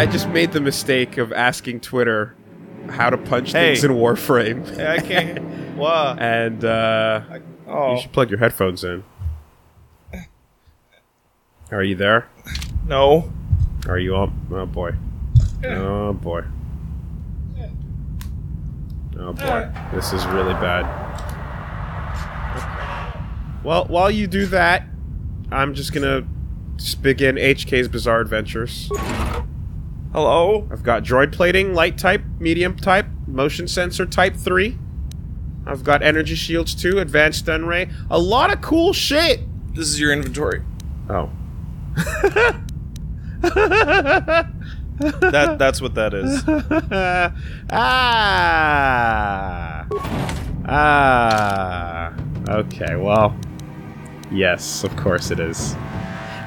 I just made the mistake of asking Twitter how to punch Hey. things in Warframe. Hey, I can't. What? and uh, Oh you should plug your headphones in. Are you there? no. Are you up? Oh boy. Oh boy. Oh boy. This is really bad. Well, while you do that, I'm just gonna just begin HK's Bizarre Adventures. Hello. I've got droid plating, light type, medium type, motion sensor type 3. I've got energy shields 2, advanced stun ray. A lot of cool shit! This is your inventory. Oh. That that's what that is. ah. Ah. Okay, well. Yes, of course it is.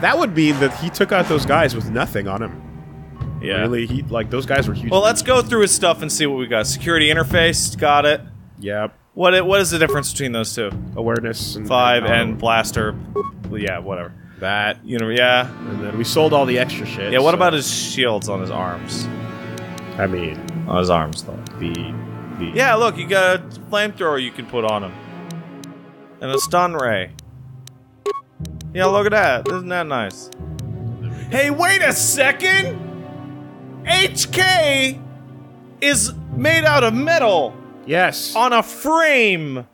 That would mean that he took out those guys with nothing on him. Yeah. Really, he like those guys were huge. Well, let's go through his stuff and see what we got. Security interface, got it. Yep. What i- what is the difference between those two? Awareness and Five and, and blaster. Well, yeah, whatever. that. You know, yeah, And then we sold all the extra shit. yeah. What so- about his shields on his arms? I mean, On his arms, though. the the Yeah, look, you got a flamethrower you can put on him, and a stun ray. Yeah, look at that. Isn't that nice? Hey, wait a second! HK is made out of metal yes, on a frame,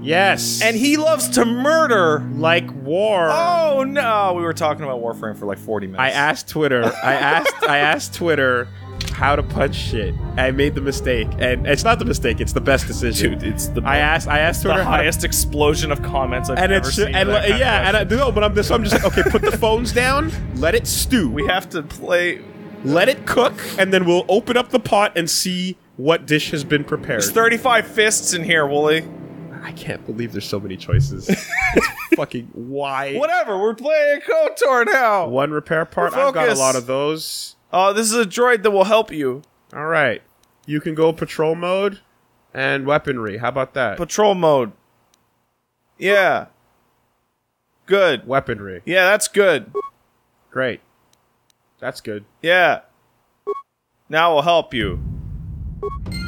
yes, and he loves to murder. like war. Oh no, we were talking about Warframe for like 40 minutes. I asked Twitter. I asked. I asked Twitter how to punch shit. I made the mistake, and it's not the mistake. It's the best decision. Dude, it's the, I asked. I asked the Twitter how to- highest explosion of comments I've and ever it's seen. and like, yeah, and I question. no, but I'm just. I'm just like, okay. Put the phones down. Let it stew. we have to play. Let it cook, and then we'll open up the pot and see what dish has been prepared. There's 35 fists in here, Woolie. I can't believe there's so many choices. it's fucking why. Whatever, we're playing KOTOR now. One repair part. I've got a Focus. lot of those. Oh, this is a droid that will help you. All right. You can go patrol mode and weaponry. How about that? Patrol mode. Yeah. Good. weaponry. Yeah, that's good. Great. That's good. Yeah. Now we'll help you.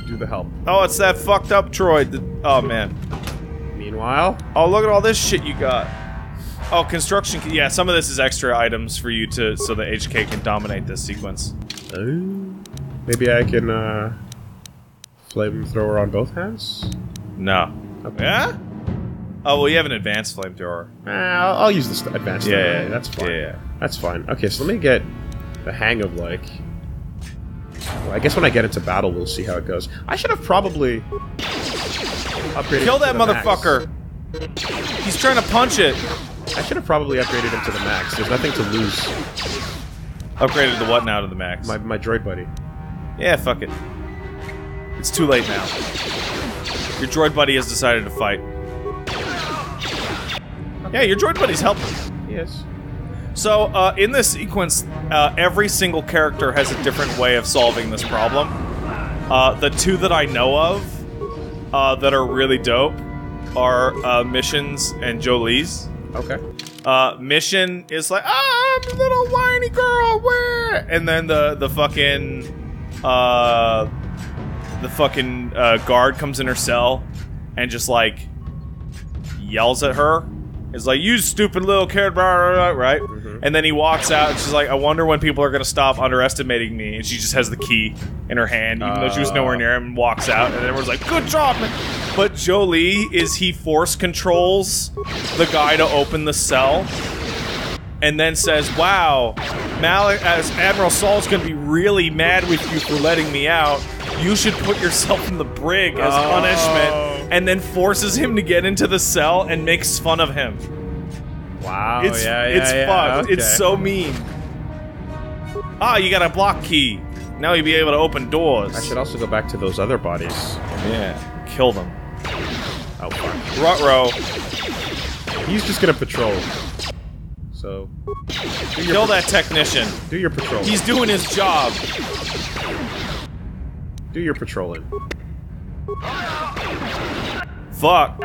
Do the help. Oh, it's that fucked up droid. That, oh, man. Meanwhile, Oh, look at all this shit you got. Oh, construction. Yeah, some of this is extra items for you to so the HK can dominate this sequence. uh, maybe I can uh, flamethrower on both hands. No. Okay. Yeah? Oh, well, you have an advanced flamethrower. Uh, I'll, I'll use the st- advanced. Yeah, array. yeah, that's fine. yeah, yeah. That's fine. Okay, so let me get the hang of like. Well, I guess when I get into battle, we'll see how it goes. I should have probably upgraded. Kill him to that the max. motherfucker. He's trying to punch it. I should have probably upgraded him to the max. There's nothing to lose. Upgraded the what now to the max? My my droid buddy. Yeah, fuck it. It's too late now. Your droid buddy has decided to fight. Yeah, your droid buddy's helping. Yes. So, uh, in this sequence, uh, every single character has a different way of solving this problem. Uh, the two that I know of uh, that are really dope are uh, Missions and Jolee's. Okay. Uh, Mission is like, ah, I'm a little whiny girl, where? And then the the fucking uh, the fucking uh, guard comes in her cell and just like yells at her. Is like, you stupid little carrot, blah, blah, blah," right? Mm-hmm. And then he walks out, and she's like, I wonder when people are gonna stop underestimating me. And she just has the key in her hand, even though she was nowhere uh. near him, and walks out. And everyone's like, good job, man. But Jolee is he force controls the guy to open the cell, and then says, "Wow, Malak as Admiral Saul's gonna be really mad with you for letting me out. You should put yourself in the brig as Oh. punishment." And then forces him to get into the cell and makes fun of him. Wow. It's yeah, yeah, it's yeah, fucked. It's so mean. Ah, you got a block key. Now you'll be able to open doors. I should also go back to those other bodies. yeah, kill them. Oh fuck. Rutro, He's just gonna patrol. So kill that technician. do your patrol. He's doing his job. do your patrolling. Fuck.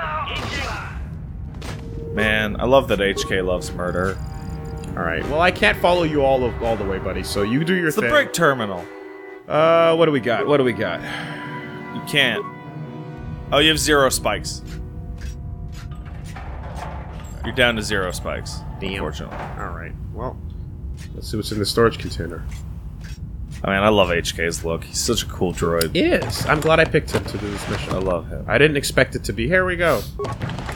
Man, I love that HK loves murder. All right. Well, I can't follow you all of, all the way, buddy. So you do your thing. It's the thing. brig terminal. Uh, what do we got? What do we got? You can't. Oh, you have zero spikes. You're down to zero spikes. Damn. Unfortunately. All right. Well, let's see what's in the storage container. I mean, I love HK's look. He's such a cool droid. Is I'm glad I picked him to do this mission. I love him. I didn't expect it to be. Here we go.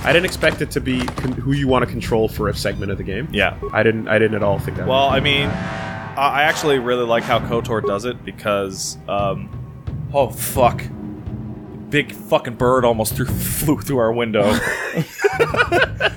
I didn't expect it to be con- who you want to control for a segment of the game. Yeah. I didn't. I didn't at all think that. Well, I mean, I I actually really like how KOTOR does it because, um, oh fuck, big fucking bird almost threw, flew through our window.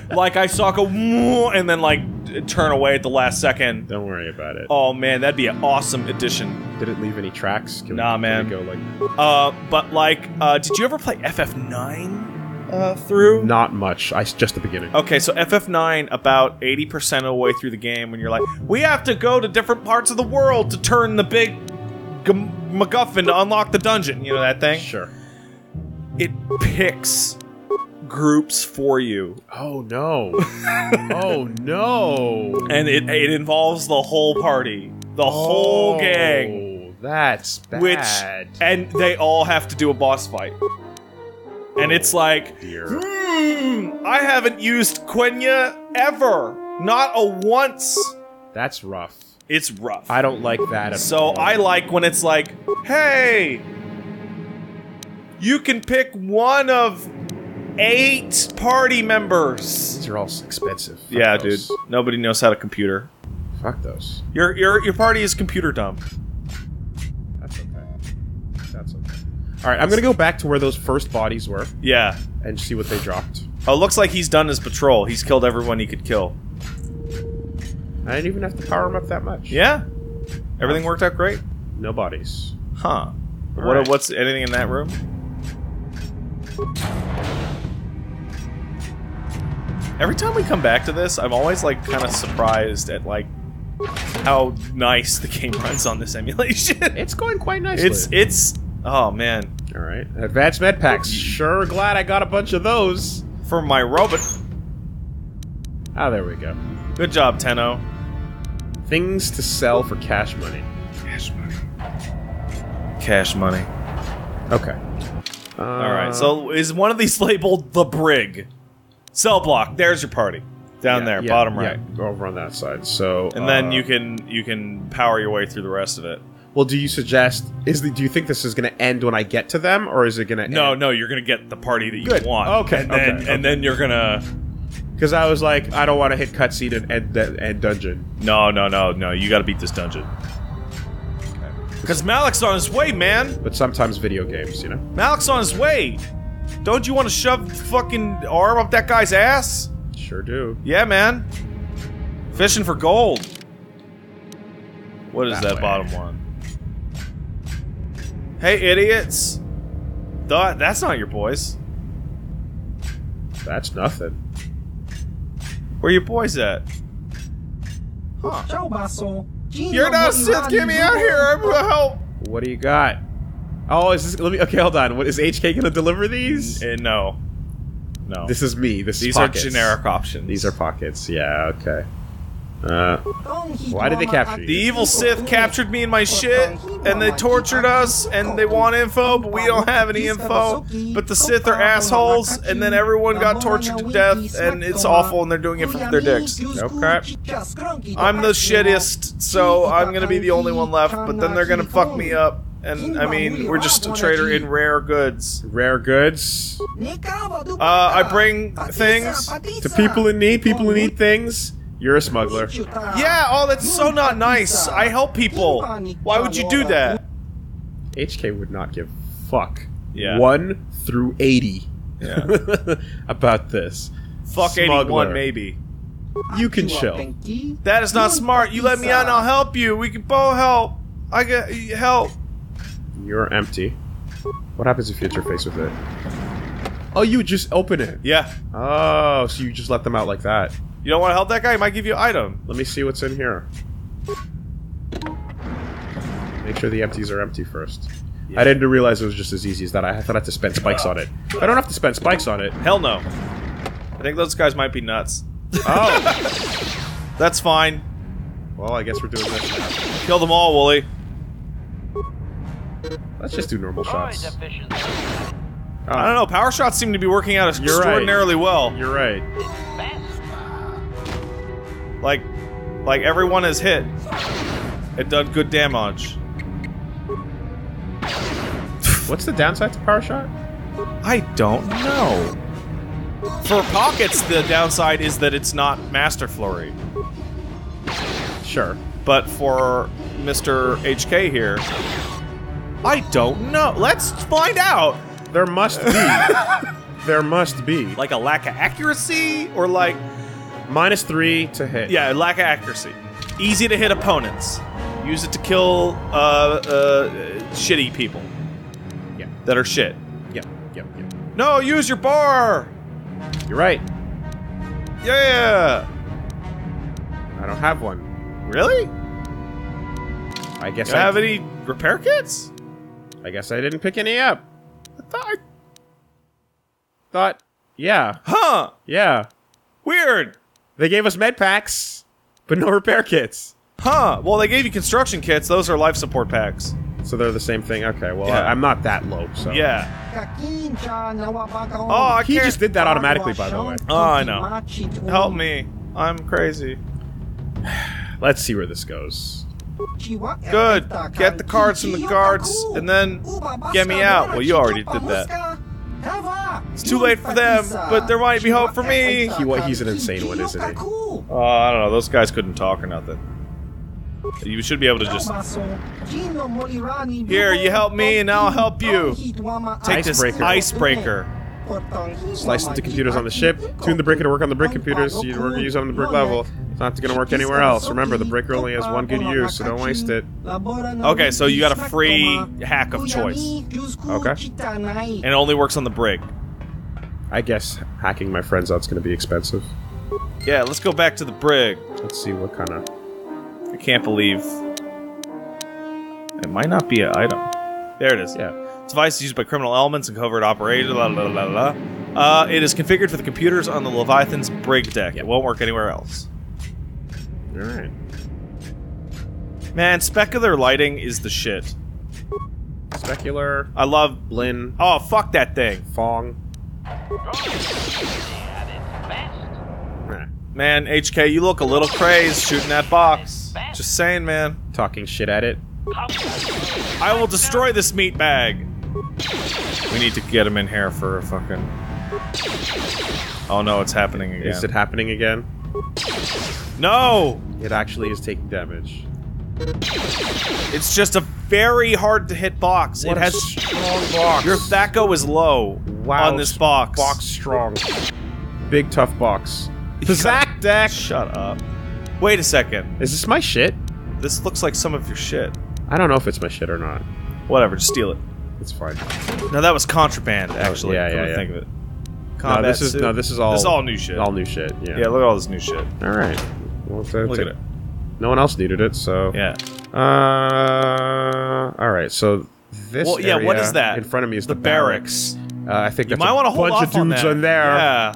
like I saw go "Whoa," and then like turn away at the last second. don't worry about it. Oh man, that'd be an awesome addition. Did it leave any tracks? Can Nah, can man. we go like Uh, but like, uh, did you ever play FF9 uh, through? not much. I just the beginning. Okay, so FF9, about 80% of the way through the game, when you're like, we have to go to different parts of the world to turn the big g- MacGuffin to unlock the dungeon. You know that thing? Sure. It picks groups for you, Oh no. oh no. and it, it involves the whole party, the whole gang, Oh, That's bad. which, and they all have to do a boss fight. And it's like, Dear. hmm, I haven't used Quina ever. Not a once. That's rough. It's rough. I don't like that at So all. I like when it's like, hey, you can pick one of eight party members. These are all expensive. Fuck Yeah, dude. Nobody knows how to computer. Fuck those. Your your your party is computer dumb. That's okay. That's okay. All right, I'm gonna go back to where those first bodies were Yeah. and see what they dropped. Oh, looks like he's done his patrol. He's killed everyone he could kill. I didn't even have to power him up that much. Yeah. Everything worked out great. No bodies. Huh. What Alright. what's anything in that room? Every time we come back to this, I'm always like kind of surprised at like how nice the game runs on this emulation. It's going quite nicely. it's it's oh man. all right. Advanced med packs. Sure, glad I got a bunch of those. For my robot. Ah, there we go. Good job, Tenno. Things to sell for cash money. Cash money. Cash money. Okay. Uh, All right. So is one of these labeled the brig? Cell block. There's your party. Down there, bottom right. over on that side. So, And then uh, you can you can power your way through the rest of it. Well, do you suggest is the? Do you think this is going to end when I get to them, or is it going to? No, no, you're gonna get the party that you Good. want. Okay, and then okay, and then you're gonna. Because I was like, I don't want to hit cutscene and end and dungeon. No, no, no, no. You got to beat this dungeon. Because Malak's on his way, man. But sometimes video games, you know. Malak's on his way. Don't you want to shove the fucking arm up that guy's ass? Sure do. Yeah, man. Fishing for gold. What is That that, bottom one? Hey, idiots. Th- that's not your boys. That's nothing. Where your boys at? Tchau, Basso. You're not Sith. Get me out here. I'm gonna help. What do you got? Oh, is this? Let me. Okay, hold on. What is HK going to deliver these? Uh, no. No. This is me. This These is are generic options. These are pockets. Yeah. Okay. Uh, Why did they capture you? The evil Sith captured me and my shit, and they tortured us, and they want info, but we don't have any info. But the Sith are assholes, and then everyone got tortured to death, and it's awful, and they're doing it for their dicks. Okay. I'm the shittiest, so I'm gonna be the only one left, but then they're gonna fuck me up. And I mean, we're just a trader in rare goods. rare goods Uh, I bring things to people in need. People who need things. You're a smuggler. Yeah, oh, that's so not nice. I help people. Why would you do that? HK would not give fuck. Yeah. One through eighty. Yeah. about this. Fuck Smuggler. 81, maybe. You can chill. That is not smart. You let me out and I'll help you. We can both help. I get help. You're empty. What happens if you interface with it? Oh, you just open it. Yeah. Oh, so you just let them out like that. You don't want to help that guy? He might give you an item. Let me see what's in here. Make sure the empties are empty first. I didn't realize it was just as easy as that. I thought I had to spend spikes on it. I don't have to spend spikes on it. Hell no. I think those guys might be nuts. Oh, That's fine. Well, I guess we're doing this now. Kill them all, Woolie. Let's just do normal shots. Oh, I don't know. Power shots seem to be working out You're right. extraordinarily well. You're right. Like, like everyone is hit. It done good damage. What's the downside to power shot? I don't know. For pockets, the downside is that it's not Master Flurry. Sure. But for Mr. HK here, I don't know. Let's find out. There must be. there must be. Like a lack of accuracy, or like Minus three to hit. yeah, lack of accuracy. Easy to hit opponents. Use it to kill uh, uh, shitty people Yeah. that are shit. Yeah. Yeah. Yeah. No, use your bar. You're right. Yeah. I don't have one. Really? I guess Do you I have any repair kits? I guess I didn't pick any up. I thought. Thought. Yeah. Huh. Yeah. Weird. They gave us med packs, but no repair kits. Huh. Well, they gave you construction kits. Those are life support packs. So they're the same thing. Okay. Well, Yeah. I, am not that low. So Yeah. Oh, I He can't- just did that automatically, by the way. Oh, I know. Help me. I'm crazy. Let's see where this goes. Good. Get the cards from the guards and then get me out. Well, you already did that. It's too late for them, but there might be hope for me. He- what- he's an insane one, isn't he? Oh, I don't know. Those guys couldn't talk or nothing. You should be able to just Here, you help me and I'll help you. take this Icebreaker. icebreaker. Slice into computers on the ship. Tune the breaker to work on the brig computers. So you work use on the brig level. It's not going to work anywhere else. Remember, the breaker only has one good use, so don't waste it. Okay, so you got a free hack of choice. Okay. And it only works on the brig. I guess hacking my friends out's going to be expensive. Yeah, let's go back to the brig. Let's see what kind of. I can't believe it might not be an item. There it is. Yeah. Device used by criminal elements and covert operators. La, la, la, la, la. Uh, it is configured for the computers on the Leviathan's brig deck. It won't work anywhere else. All right. Man, specular lighting is the shit. Specular, I love. Blinn, Oh, fuck that thing. Phong. Man, HK, you look a little crazed shooting that box. Just saying, man. Talking shit at it. I will destroy this meat bag. We need to get him in here for a fucking. Oh no, it's happening again. Is it happening again? No! It actually is taking damage. It's just a very hard to hit box. What it has strong box. your THACO is low Wow, on this box. Box strong. Big tough box. The Zack deck. Shut up. Wait a second. Is this my shit? This looks like some of your shit. I don't know if it's my shit or not. Whatever, just steal it. It's fine. No, that was contraband, oh, actually. yeah, come yeah, yeah. think of it. No, Combat this is no, this is all. This is all new shit. All new shit. Yeah. yeah, look at all this new shit. All right. Well, Look at it. No one else needed it, so. Yeah. Uh. All right. So this. Well, yeah. What is that? In front of me is the the, barracks. Uh, I think You might a want to hold bunch off of dudes on that. in there. Yeah.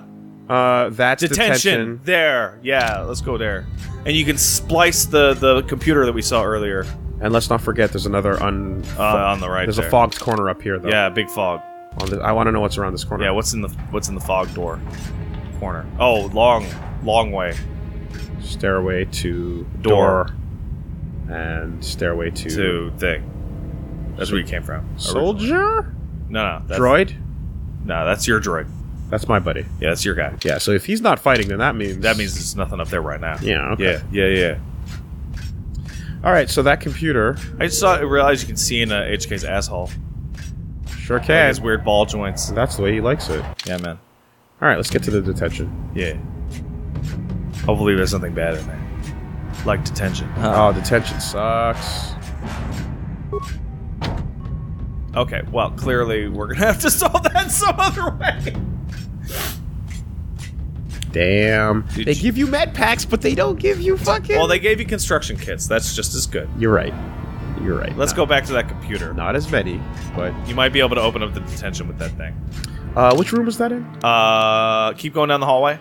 Uh, that's Detention. detention. There. Yeah. Let's go there. And you can splice the the computer that we saw earlier And let's not forget, there's another un. uh, on the right. there's there. a fogged corner up here, though. Yeah, big fog. On the, I want to know what's around this corner. Yeah. What's in the what's in the fog door corner? Oh, long, long way. Stairway to Door. door. And stairway to. to thing. That's where you came from. Soldier? No, no. That's, Droid? No, that's your droid. That's my buddy. Yeah, that's your guy. Yeah, so if he's not fighting, then that means. That means there's nothing up there right now. Yeah, okay. Yeah, yeah, yeah. Alright, so that computer. I just saw, realized you can see in uh, HK's asshole. Sure Like can. his weird ball joints. That's the way he likes it. Yeah, man. Alright, let's get to the detention. Yeah. Hopefully there's something bad in there. Like detention. Oh, detention sucks. Okay, well, clearly we're gonna have to solve that some other way. Damn. Did they you- give you med packs, but they don't give you fucking. Well, they gave you construction kits. That's just as good. You're right. You're right. Let's Not- go back to that computer. Not as many, but. You might be able to open up the detention with that thing. Uh, which room was that in? Uh, keep going down the hallway.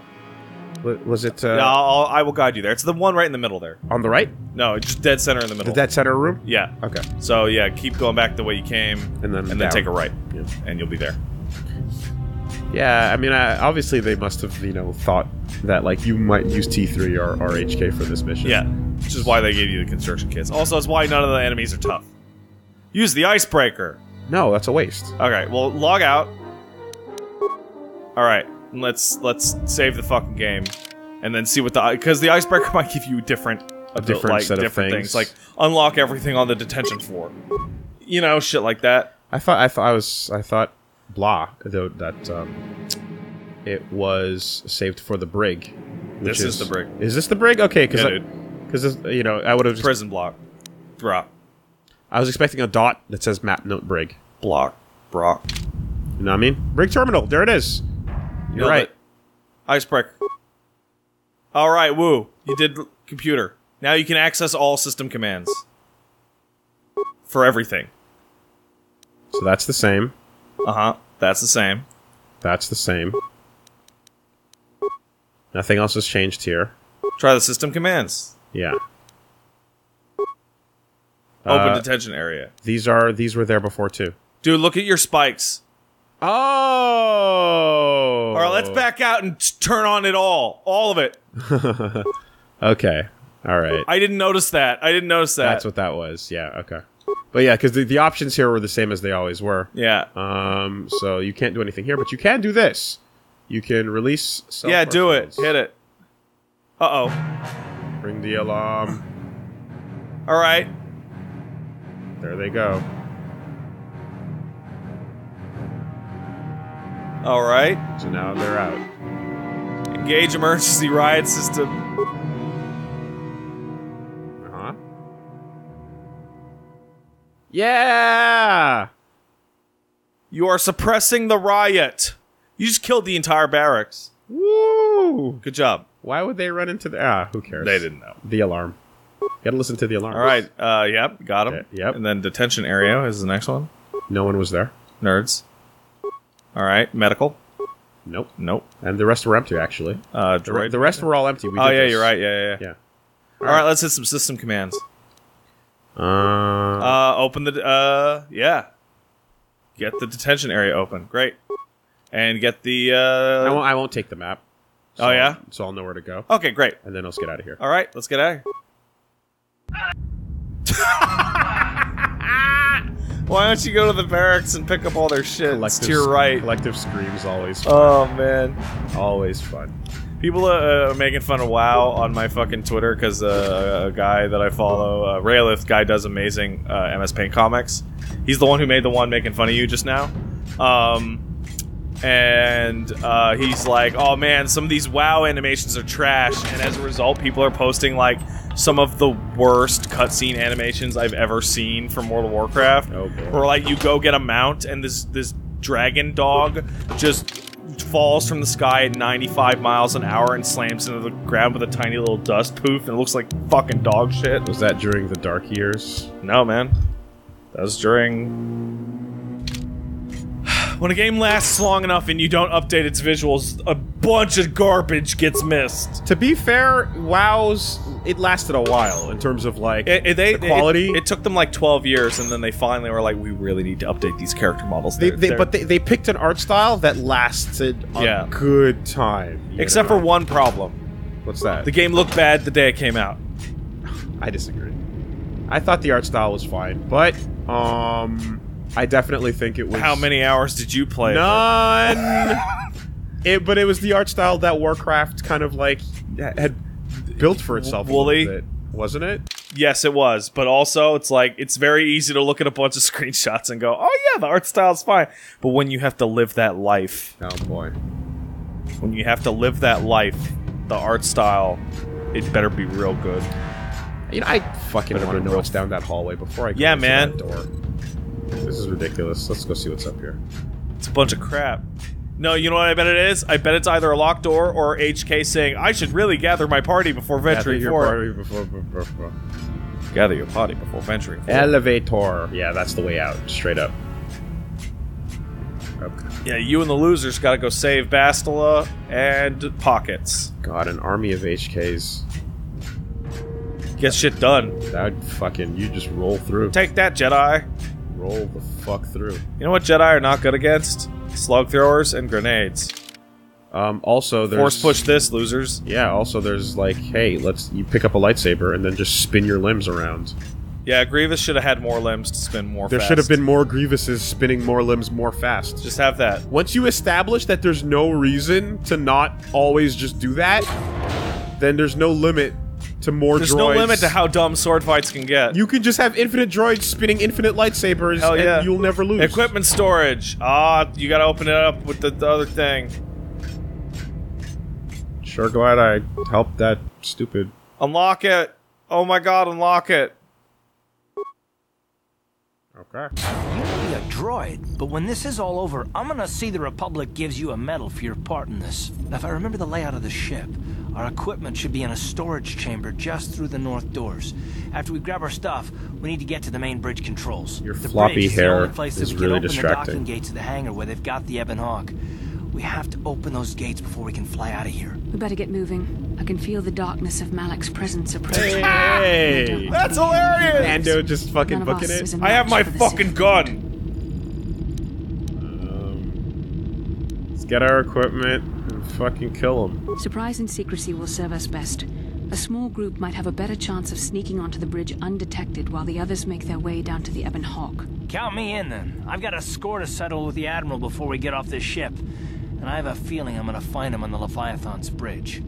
Wa- was it uh, Yeah, I'll, I will guide you there. It's the one right in the middle there. on the right? No, just dead center in the middle. The dead center room? Yeah. Okay. So yeah, keep going back the way you came, And then and then down. take a right, Yeah. and you'll be there. Yeah, I mean, I, obviously they must have, you know, thought that like you might use T3 or, RHK for this mission. Yeah, which is why they gave you the construction kits. Also, it's why none of the enemies are tough. Use the icebreaker. No, that's a waste. Okay, well, log out. All right, let's let's save the fucking game, and then see what the because the icebreaker might give you different a different like, set of different things. like unlock everything on the detention floor. You know, shit like that. I thought I thought I was I thought blah though that um, it was saved for the brig. This is the brig. Is this the brig? Okay, because Yeah, because you know I would have. Prison block. Drop. I was expecting a dot that says map note brig. Block. Brock. You know what I mean? Brig terminal. There it is. You're right. it. Icebreaker. All right, woo. You did computer. Now you can access all system commands for everything. So that's the same. Uh huh. That's the same. That's the same. Nothing else has changed here. Try the system commands. Yeah. Open Uh, detention area. These are these were there before too. Dude, look at your spikes. Oh. All right, let's back out and t- turn on it all. All of it. Okay. All right. I didn't notice that. I didn't notice that. That's what that was. Yeah. Okay. But yeah, because the, the options here were the same as they always were. yeah. Um. So you can't do anything here, but you can do this. You can release. Self yeah, do it. Hit it. Uh oh. Ring the alarm. All right. There they go. All right. So now they're out. Engage emergency riot system. Uh huh. Yeah. You are suppressing the riot. You just killed the entire barracks. Woo. Good job. Why would they run into the? Ah, who cares? They didn't know. The alarm. You gotta listen to the alarm. All right. Uh, yep. Got him. Yep. And then detention area is the next one. No one was there. Nerds. All right. Medical. Nope. Nope. And the rest were empty, actually. Uh, The, droid. the rest were all empty. We oh yeah, this. you're right. Yeah, yeah. yeah. Yeah. All right. Let's hit some system commands. Uh, Uh, open the. Uh, yeah. Get the detention area open. Great. And get the. I Uh, won't. I won't take the map. Oh, yeah? So I'll know where to go, okay. Great. and then let's get out of here. All right. Let's get out. of here. Why don't you go to the barracks and pick up all their shit? It's to your right. Collective screams always. Fun. Oh man. always fun. People uh, are making fun of WoW on my fucking Twitter because uh, a guy that I follow, uh, Raylith guy, does amazing uh, MS Paint comics. He's the one who made the one making fun of you just now. Um, and uh, he's like, "Oh man, some of these WoW animations are trash," and as a result, people are posting like some of the worst cutscene animations I've ever seen from World of Warcraft. Oh, boy. Where like you go get a mount, and this this dragon dog just falls from the sky at 95 miles an hour and slams into the ground with a tiny little dust poof, and it looks like fucking dog shit. Was that during the dark years? No, man. That was during. When a game lasts long enough and you don't update its visuals, a bunch of garbage gets missed. To be fair, WoW's it lasted a while in terms of like It, it- they, the quality. It, it took them like 12 years, and then they finally were like, we really need to update these character models. they, they, but they, they picked an art style that lasted a Yeah. good time. Except know? for one problem. what's that? The game looked bad the day it came out. I disagree. I thought the art style was fine, but um, I definitely think it was How many hours did you play? None. it, but it was the art style that Warcraft kind of like had built for itself. Woolie? little bit, wasn't it? Yes, it was, but also it's like it's very easy to look at a bunch of screenshots and go, "Oh yeah, the art style's fine." But when you have to live that life, Oh boy. when you have to live that life, the art style, it better be real good. You know, I fucking want to know what's down that hallway before I Yeah, man. This is ridiculous. Let's go see what's up here. It's a bunch of crap. No, you know what I bet it is? I bet it's either a locked door or HK saying, "I should really gather my party before venturing Gather your forth." party before- before- before- Gather your party before venturing forth. Elevator. Yeah, that's the way out. Straight up. Okay. Yeah, you and the losers gotta go save Bastila and Pockets. God, an army of HKs. Get shit done. That fucking you just roll through. Take that, Jedi. Roll the fuck through. You know what Jedi are not good against? Slug throwers and grenades. Um, also, there's Force push this, losers. Yeah. Also, there's like, hey, let's you pick up a lightsaber and then just spin your limbs around. Yeah, Grievous should have had more limbs to spin more There fast. should have been more Grievuses spinning more limbs more fast. Just have that. Once you establish that there's no reason to not always just do that, then there's no limit to more There's droids. no limit to how dumb sword fights can get. You can just have infinite droids spinning infinite lightsabers Hell yeah. and you'll never lose. Equipment storage. Ah, you gotta open it up with the, the other thing. Sure glad I helped that stupid. Unlock it. Oh my god, unlock it. Okay. You may be a droid, but when this is all over, I'm gonna see the Republic gives you a medal for your part in this. Now, if I remember the layout of the ship, our equipment should be in a storage chamber just through the north doors. After we grab our stuff, we need to get to the main bridge controls. Your the floppy bridge is hair the only place that is we really can open distracting. the docking gates of the hangar where they've got the Ebon Hawk. We have to open those gates before we can fly out of here. We better get moving. I can feel the darkness of Malak's presence approaching. Hey! That's hilarious. Mando just fucking None of booking us it. is a I have my fucking Sith. gun. Um, let's get our equipment and fucking kill them. Surprise and secrecy will serve us best. A small group might have a better chance of sneaking onto the bridge undetected while the others make their way down to the Ebon Hawk. Count me in then. I've got a score to settle with the Admiral before we get off this ship. And I have a feeling I'm gonna find him on the Leviathan's bridge.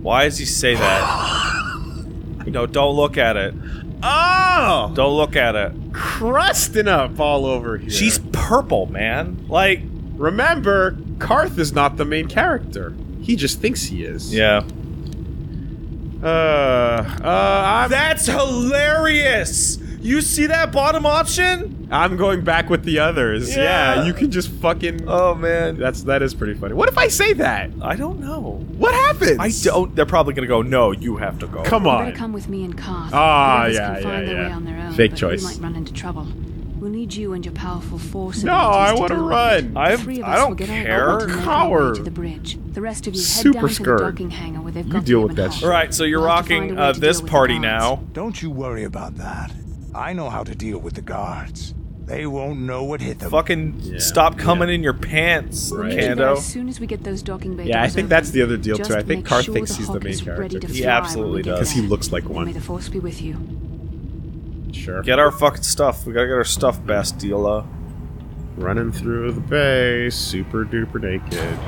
Why does he say that? no, don't look at it. Oh! Don't look at it. Crusting up all over here. She's purple, man. Like, Remember, Carth is not the main character. He just thinks he is. yeah. Uh, uh, I'm, That's hilarious. You see that bottom option? I'm going back with the others. Yeah, Yeah. you can just fucking. Oh man, That's that is pretty funny. What if I say that? I don't know. What happens? I don't. They're probably gonna go. No, you have to go. Come You on. better come with me and Carth. Ah, The others yeah, can find yeah, their yeah. way on their own, Fake choice. We might run into trouble. We'll need you and your powerful force. No, I want to run. I The three of I don't get our care. equipment and make our way Coward. to the bridge. The rest of you head Super down to skirt. the docking hangar where they've You got deal with that shit. All right, so you're We'll rocking find a way uh, this deal with the party now. Don't you worry about that. I know how to deal with the guards. They won't know what hit them. Fucking Yeah, stop coming yeah. in your pants, We'll meet you there Kando. As soon as we get those docking bay Yeah, I think open. that's the other deal too. I think make Carth sure thinks he's the main is ready character to because He absolutely does. because he looks like one. May one. the force be with you. Sure. Get our fucking stuff. We gotta get our stuff, Bastila. Running through the bay, super duper naked.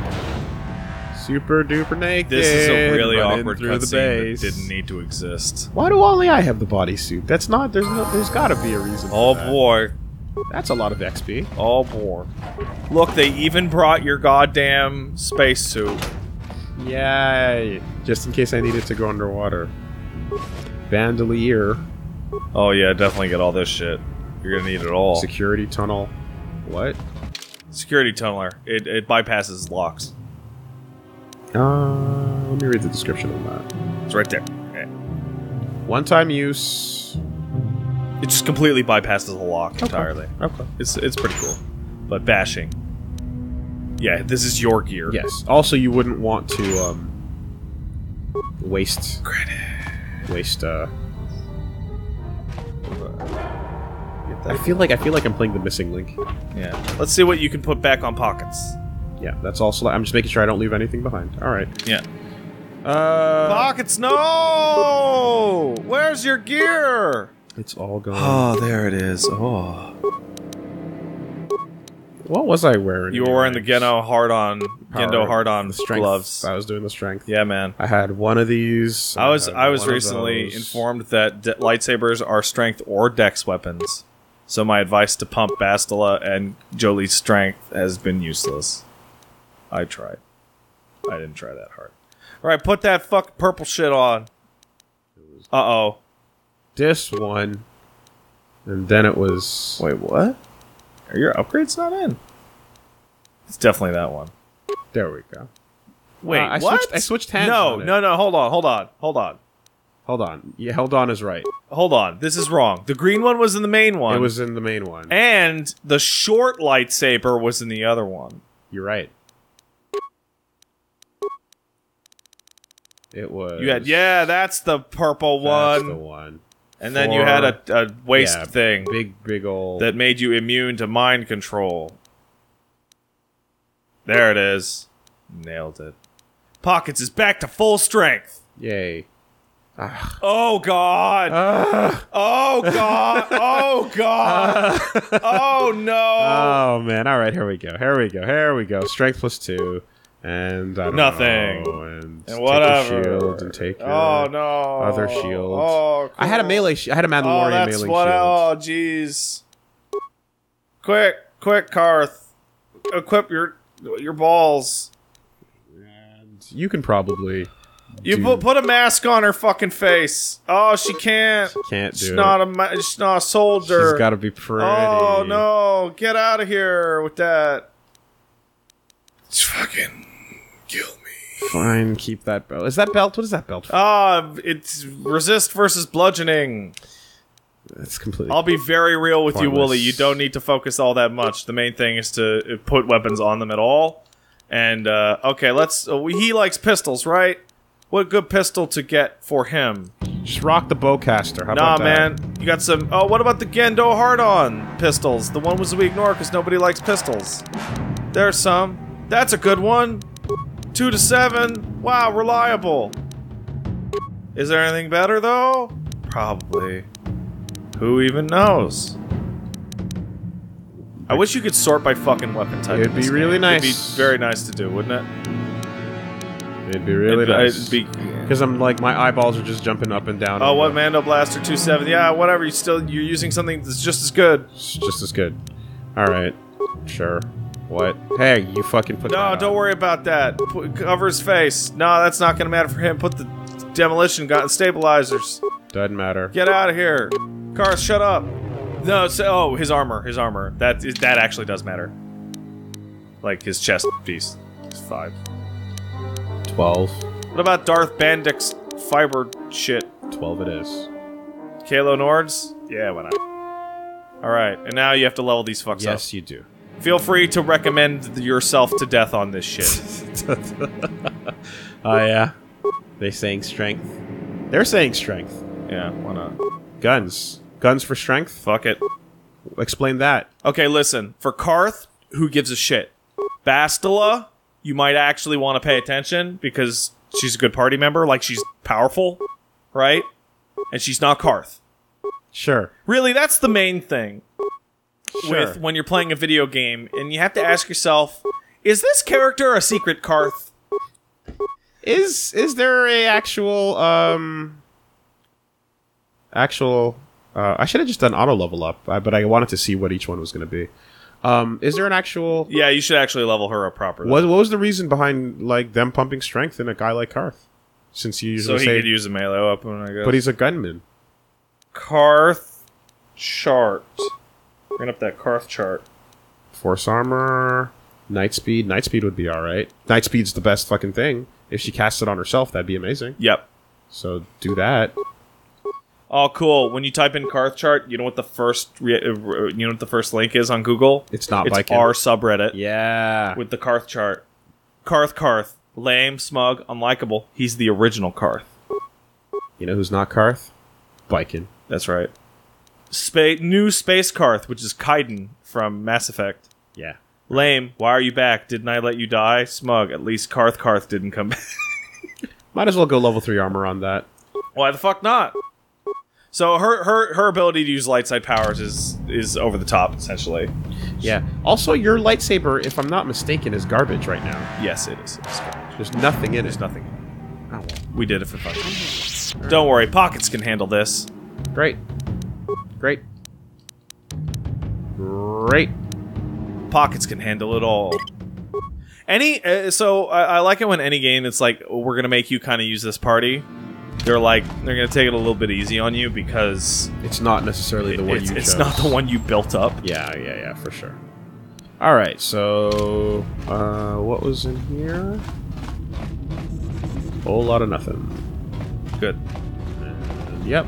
Super duper naked. This is a really running awkward through the cutscene that base. didn't need to exist. Why do only I have the bodysuit? That's not. There's no. There's got to be a reason. Oh that. boy. That's a lot of XP. Oh boy. Look, they even brought your goddamn spacesuit. Yay! Just in case I needed to go underwater. Bandolier, Oh yeah, definitely get all this shit. You're gonna need it all. security tunnel. What? Security tunneler. It, it bypasses locks. Uh, let me read the description on that. It's right there. Okay. One-time use. It just completely bypasses the lock entirely. Okay. It's it's pretty cool. But bashing. Yeah, this is your gear. Yes. Also, you wouldn't want to um waste credit. waste. uh... I feel like I feel like I'm playing the missing link. Yeah. Let's see what you can put back on pockets. Yeah, that's also. I'm just making sure I don't leave anything behind. All right. Yeah. Uh, Pockets, no! Where's your gear? it's all gone. Oh, there it is. Oh. What was I wearing? You were wearing the Geno hard on Power- Gendo hard on the strength. gloves. I was doing the strength. Yeah, man. I had one of these. I was had I was recently informed that de- lightsabers are strength or dex weapons. So my advice to pump Bastila and Jolee's strength has been useless. I tried. I didn't try that hard. All right, put that fuck purple shit on. Uh oh. this one, and then it was. Wait, what? Are your upgrades not in? It's definitely that one. There we go. Wait, Uh, I what? switched- I switched hands No, no, no. Hold on, hold on, hold on, Hold on. Yeah, held on is right. hold on. This is wrong. The green one was in the main one. It was in the main one. and the short lightsaber was in the other one. You're right. It was. You had yeah, that's the purple that's one. the one. And then you had a, a waste Yeah, thing Big, big old. that made you immune to mind control. There it is. Nailed it. Pockets is back to full strength. Yay. Oh, oh god. Oh god. Oh god. Oh no. Oh man! All right, here we go. Here we go. Here we go. Strength plus two, and Nothing. know, and, And whatever. Shield and take your Oh no. other shield. Oh, I had a melee. Sh- I had a Oh, Mandalorian that's melee what. shield. Oh, jeez. Quick, quick, Carth. Equip your your balls. You can probably You put, put a mask on her fucking face. Oh, she can't. can't do She's it. not a ma- she's not a soldier. She's got to be pretty. Oh no! Get out of here with that. It's fucking kill me. Fine, keep that belt. Is that belt? What is that belt? for? Ah, it's resist versus bludgeoning. It's completely. I'll be very real with you, Woolie. You don't need to focus all that much. The main thing is to put weapons on them at all. And uh, okay, let's. Uh, he likes pistols, right? What good pistol to get for him? Just rock the bowcaster. How Nah, about that? man. You got some. Oh, what about the Gendo hard-on pistols? The one was we ignore because nobody likes pistols. There's some. That's a good one. Two to seven. Wow, reliable. Is there anything better though? Probably. Who even knows? I wish you could sort by fucking weapon type. It'd be really game. nice. It'd be very nice to do, wouldn't it? It'd be really It'd- nice. Because I'm like my eyeballs are just jumping up and down. Oh, what the- Mando Blaster 27? Yeah, whatever. You still you're using something that's just as good. It's just as good. All right, sure. What? Hey, you fucking put. No, don't on. worry about that. Put, cover his face. No, that's not going to matter for him. Put the demolition gun stabilizers. Doesn't matter. Get out of here. Cars, shut up. No, so, oh, his armor. His armor. That is, that actually does matter. Like his chest piece. It's five. Twelve. What about Darth Bandon's fiber shit? Twelve it is. Calo Nord's? Yeah, why not? Alright, and now you have to level these fucks up. Yes, you do. Feel free to recommend yourself to death on this shit. Oh yeah. They saying strength. They're saying strength. yeah, why not? Guns. Guns for strength. Fuck it. Explain that. Okay, listen. For Carth, who gives a shit? Bastila, you might actually want to pay attention because she's a good party member. Like, she's powerful, right? And she's not Carth. Sure. Really, that's the main thing Sure. with when you're playing a video game, and you have to ask yourself, is this character a secret Carth? Is is there a actual um actual uh, I should have just done auto level up, uh, but I wanted to see what each one was going to be. Um, is there an actual Yeah, you should actually level her up properly. what, what was the reason behind like them pumping strength in a guy like Carth? Since you so usually he say, could use a melee weapon, I guess. but he's a gunman. Carth chart. Bring up that Carth chart. Force armor, knight speed. Knight speed would be all right. Knight speed's the best fucking thing. If she casts it on herself, that'd be amazing. Yep. So do that. Oh, cool. When you type in Carth chart, you know what the first re- uh, you know what the first link is on Google? It's not It's Viking. our subreddit Yeah. with the Carth chart. Carth Carth, lame, smug, unlikable. He's the original Carth. You know who's not Carth? Viking. That's right. Spa- new space Carth, which is Kaidan from Mass Effect. Yeah. Lame. Why are you back? Didn't I let you die? Smug. At least Carth Carth didn't come back. Might as well go level three armor on that. Why the fuck not? So her her her ability to use light side powers is is over the top essentially. Yeah. Also, your lightsaber, if I'm not mistaken, is garbage right now. Yes, it is. It's garbage. There's nothing in it. There's it. nothing. Oh, well. We did it for fun. Don't worry, pockets can handle this. Great. Great. Great. Pockets can handle it all. Any uh, so I, I like it when any game it's like we're gonna make you kind of use this party. They're like they're gonna take it a little bit easy on you because It's not necessarily the one it's, you it's chose. not the one you built up. Yeah, yeah, yeah, for sure. All right, so uh, what was in here? Whole lot of nothing. Good. Yep.